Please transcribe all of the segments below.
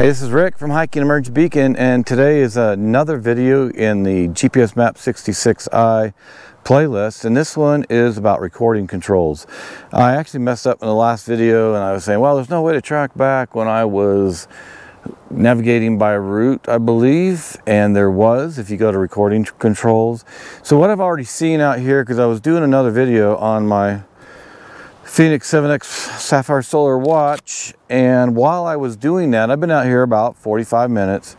Hey, this is Rick from Hiking Emergency Beacon, and today is another video in the GPSMAP 66i playlist, and this one is about recording controls. I actually messed up in the last video, and I was saying, well, there's no way to track back when I was navigating by route, I believe, and there was if you go to recording controls. So what I've already seen out here, because I was doing another video on my Fenix 7X Sapphire Solar watch and while I was doing that I've been out here about 45 minutes.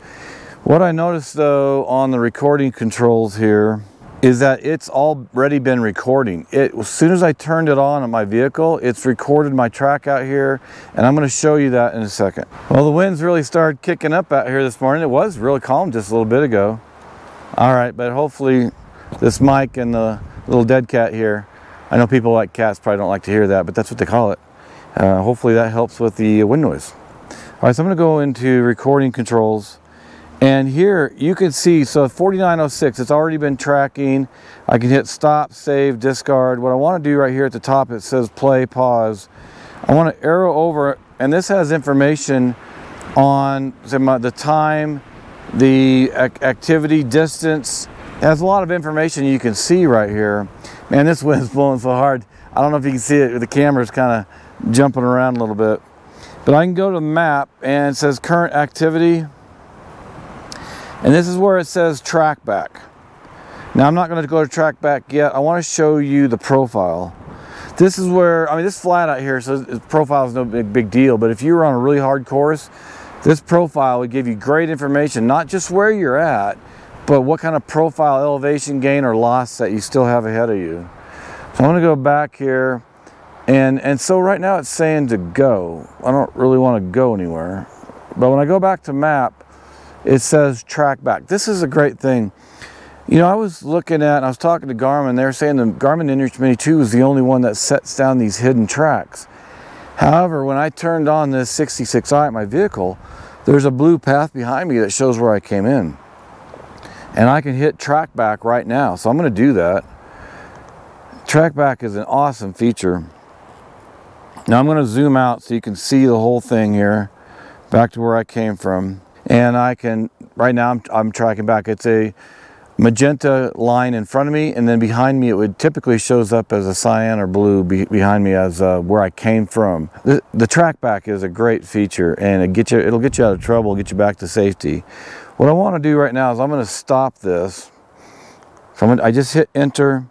What I noticed though on the recording controls here is that it's already been recording. It as soon as I turned it on on my vehicle it's recorded my track out here and I'm going to show you that in a second. Well the winds really started kicking up out here this morning. It was really calm just a little bit ago. All right but hopefully this mic and the little dead cat here I know people like cats probably don't like to hear that, but that's what they call it. Uh, hopefully that helps with the wind noise. All right, so I'm gonna go into recording controls. And here you can see, so 4906, it's already been tracking. I can hit stop, save, discard. What I wanna do right here at the top, it says play, pause. I wanna arrow over, and this has information on the time, the activity, distance. It has a lot of information you can see right here. Man, this wind's blowing so hard. I don't know if you can see it, the camera's kind of jumping around a little bit. But I can go to the map and it says current activity. And this is where it says track back. Now I'm not going to go to track back yet. I want to show you the profile. This is where, I mean, this flat out here, so profile is no big, big deal. But if you were on a really hard course, this profile would give you great information, not just where you're at, but what kind of profile elevation gain or loss that you still have ahead of you. So I'm to go back here and and so right now it's saying to go. I don't really want to go anywhere. But when I go back to map, it says track back. This is a great thing. You know, I was looking at, I was talking to Garmin, they were saying the Garmin inReach Mini 2 is the only one that sets down these hidden tracks. However, when I turned on this 66i at my vehicle, there's a blue path behind me that shows where I came in and I can hit track back right now. So I'm going to do that. Track back is an awesome feature. Now I'm going to zoom out so you can see the whole thing here back to where I came from. And I can, right now I'm, I'm tracking back. It's a magenta line in front of me and then behind me it would typically shows up as a cyan or blue be, behind me as uh, where I came from. The, the track back is a great feature and it get you, it'll get you out of trouble, get you back to safety. What I want to do right now is I'm going to stop this. So gonna, I just hit enter.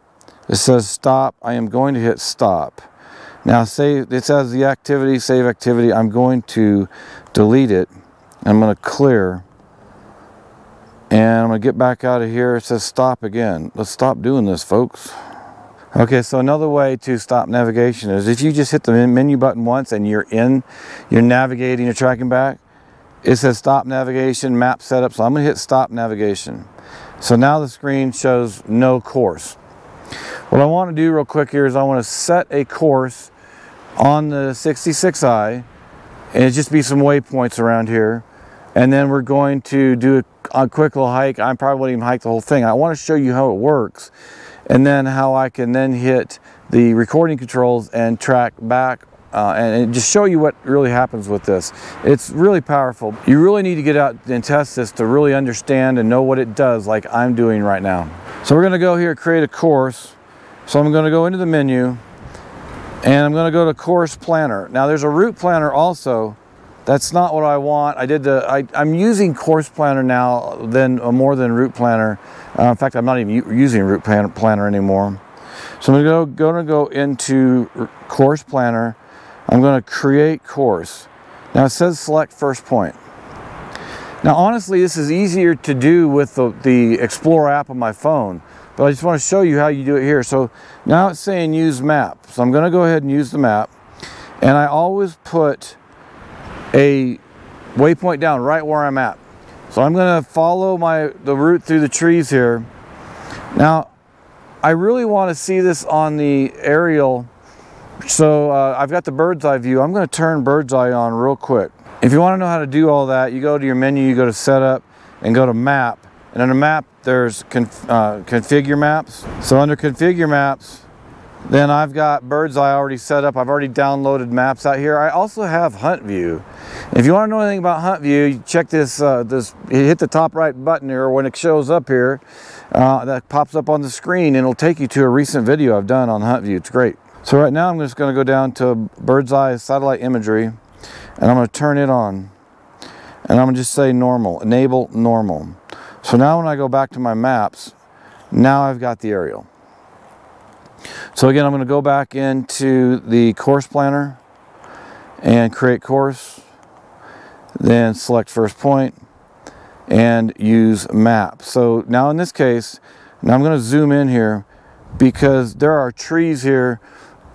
It says stop. I am going to hit stop. Now save, it says the activity, save activity. I'm going to delete it. I'm going to clear. And I'm going to get back out of here. It says stop again. Let's stop doing this, folks. Okay, so another way to stop navigation is if you just hit the menu button once and you're in, you're navigating, you're tracking back, it says stop navigation, map setup. So I'm gonna hit stop navigation. So now the screen shows no course. What I wanna do real quick here is I wanna set a course on the 66i and it just be some waypoints around here. And then we're going to do a, a quick little hike. I probably won't even hike the whole thing. I wanna show you how it works and then how I can then hit the recording controls and track back uh, and, and, just show you what really happens with this. It's really powerful. You really need to get out and test this to really understand and know what it does like I'm doing right now. So we're going to go here create a course. So I'm going to go into the menu and I'm going to go to course planner. Now there's a route planner also. That's not what I want. I did the, I, am using course planner now than uh, more than route planner. Uh, in fact, I'm not even using route planner anymore. So I'm going to go, going to go into course planner I'm going to create course. Now it says select first point. Now honestly this is easier to do with the, the app on my phone but I just want to show you how you do it here. So now it's saying use map. So I'm going to go ahead and use the map and I always put a waypoint down right where I'm at. So I'm going to follow my the route through the trees here. Now I really want to see this on the aerial so uh, I've got the bird's eye view. I'm going to turn bird's eye on real quick. If you want to know how to do all that, you go to your menu, you go to setup and go to map. And under map, there's conf uh, configure maps. So under configure maps, Then I've got Bird's Eye already set up. I've already downloaded maps out here. I also have HuntView. If you want to know anything about HuntView, you check this, uh, this hit the top right button here when it shows up here. Uh, that pops up on the screen and it'll take you to a recent video I've done on HuntView. It's great. So right now I'm just going to go down to Bird's Eye satellite imagery and I'm going to turn it on. And I'm going to just say normal, enable normal. So now when I go back to my maps, now I've got the aerial. So again, I'm going to go back into the course planner and create course, then select first point and use map. So now in this case, now I'm going to zoom in here because there are trees here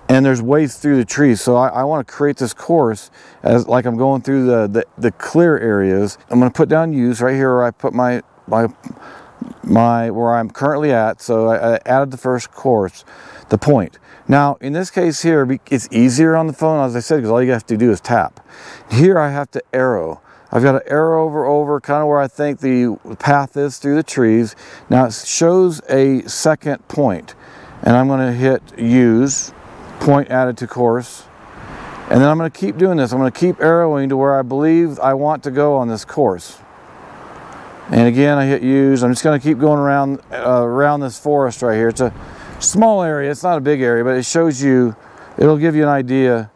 and there's ways through the trees. So I, I want to create this course as like I'm going through the, the, the clear areas. I'm going to put down use right here where I put my, my, my where I'm currently at. So I, I added the first course the point. Now, in this case here, it's easier on the phone, as I said, because all you have to do is tap. Here I have to arrow. I've got to arrow over, over, kind of where I think the path is through the trees. Now it shows a second point, and I'm going to hit use, point added to course, and then I'm going to keep doing this. I'm going to keep arrowing to where I believe I want to go on this course. And again, I hit use. I'm just going to keep going around uh, around this forest right here. It's a small area, it's not a big area, but it shows you, it'll give you an idea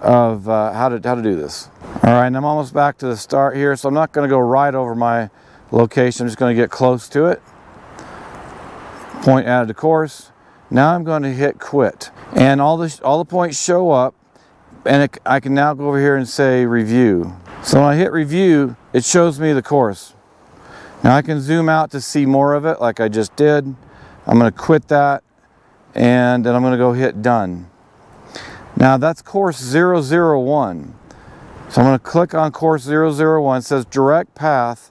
of uh, how, to, how to do this. All right, and I'm almost back to the start here, so I'm not gonna go right over my location, I'm just gonna get close to it. Point added to course. Now I'm going to hit quit. And all the, all the points show up, and it, I can now go over here and say review. So when I hit review, it shows me the course. Now I can zoom out to see more of it like I just did. I'm going to quit that and then I'm going to go hit done. Now that's course 001. So I'm going to click on course 001. It says direct path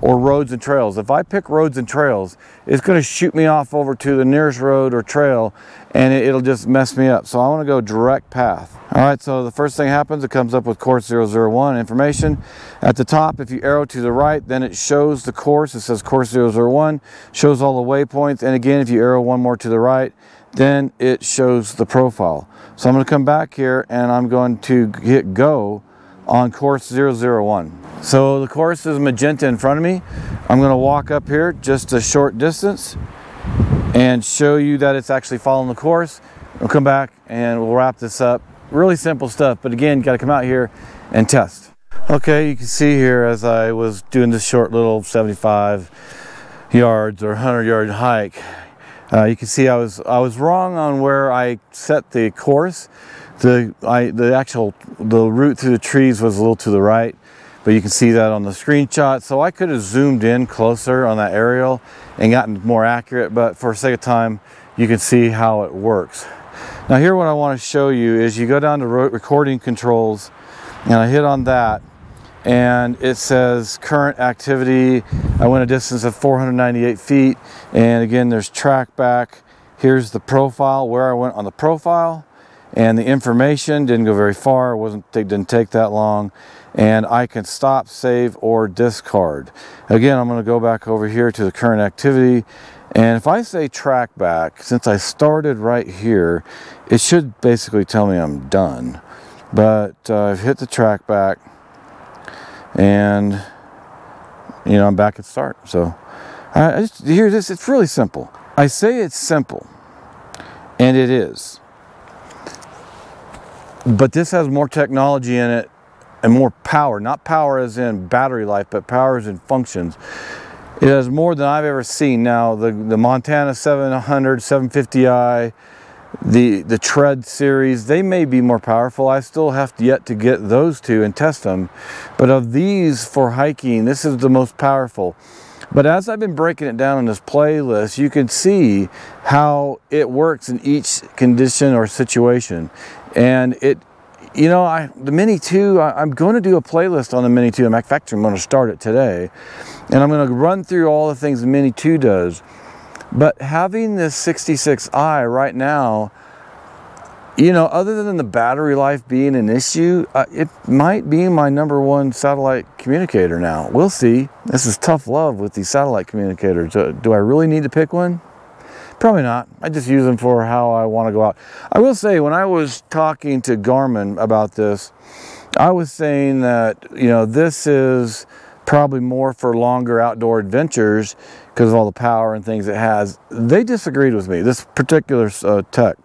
or roads and trails. If I pick roads and trails, it's going to shoot me off over to the nearest road or trail and it, will just mess me up. So I want to go direct path. All right, so the first thing happens, it comes up with course 001 information. At the top, if you arrow to the right, then it shows the course. It says course 001, shows all the waypoints. And again, if you arrow one more to the right, then it shows the profile. So I'm going to come back here and I'm going to hit go on course 001. So the course is magenta in front of me. I'm going to walk up here just a short distance and show you that it's actually following the course. We'll come back and we'll wrap this up. Really simple stuff, but again, got to come out here and test. Okay, you can see here as I was doing this short little 75 yards or 100 yard hike, uh, you can see I was I was wrong on where I set the course. The I the actual the route through the trees was a little to the right, but you can see that on the screenshot. So I could have zoomed in closer on that aerial and gotten more accurate, but for sake of time, you can see how it works. Now here what I want to show you is you go down to recording controls and I hit on that and it says current activity. I went a distance of 498 feet and again there's track back. Here's the profile where I went on the profile and the information didn't go very far, wasn't didn't take that long and I can stop, save or discard. Again, I'm going to go back over here to the current activity and if I say track back, since I started right here, it should basically tell me I'm done. But uh, I've hit the track back and you know I'm back at start. So I just, here this it's really simple. I say it's simple, and it is. But this has more technology in it and more power. Not power as in battery life, but power as in functions. It has more than I've ever seen. Now the the Montana 700, 750i the the tread series they may be more powerful i still have to yet to get those two and test them but of these for hiking this is the most powerful but as i've been breaking it down in this playlist you can see how it works in each condition or situation. And it you know i the mini 2 I, i'm going to do a playlist on the mini 2 in fact i'm going to start it today. And i'm going to run through all the things the mini 2 does. But having this 66i right now, you know, other than the battery life being an issue, uh, it might be my number one satellite communicator now. We'll see. This is tough love with these satellite communicators. Uh, do I really need to pick one? Probably not. I just use them for how I want to go out. I will say, when I was talking to Garmin about this, I was saying that, you know, this is probably more for longer outdoor adventures because of all the power and things it has. They disagreed with me, this particular uh, tech.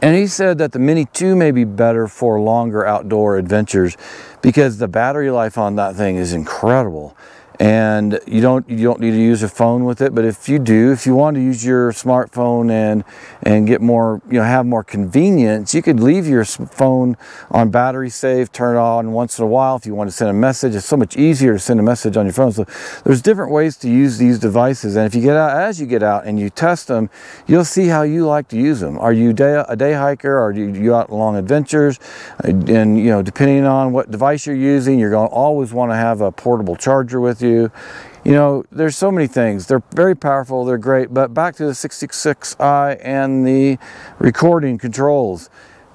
And he said that the Mini 2 may be better for longer outdoor adventures because the battery life on that thing is incredible and you don't you don't need to use a phone with it but if you do if you want to use your smartphone and and get more you know have more convenience you could leave your phone on battery safe turn it on once in a while if you want to send a message. It's so much easier to send a message on your phone. So there's different ways to use these devices. And if you get out as you get out and you test them you'll see how you like to use them. Are you day, a day hiker? Or do you out long adventures? And you know depending on what device you're using you're going to always want to have a portable charger with you you. You know, there's so many things. They're very powerful, they're great, but back to the 66i and the recording controls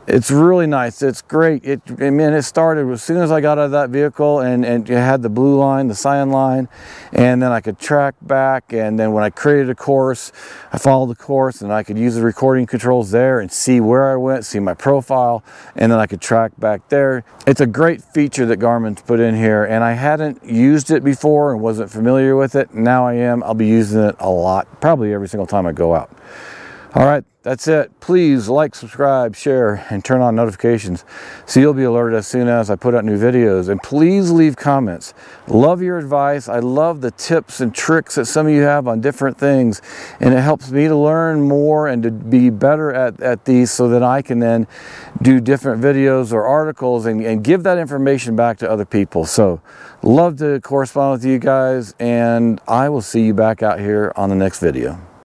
it's really nice. It's great. It, I mean, it started as soon as I got out of that vehicle and, and it had the blue line, the cyan line, and then I could track back. And then when I created a course, I followed the course and I could use the recording controls there and see where I went, see my profile, and then I could track back there. It's a great feature that Garmin's put in here and I hadn't used it before and wasn't familiar with it. Now I am. I'll be using it a lot, probably every single time I go out. All right, that's it. Please like, subscribe, share, and turn on notifications so you'll be alerted as soon as I put out new videos. And please leave comments. Love your advice. I love the tips and tricks that some of you have on different things. And it helps me to learn more and to be better at, at these so that I can then do different videos or articles and, and give that information back to other people. So love to correspond with you guys and I will see you back out here on the next video.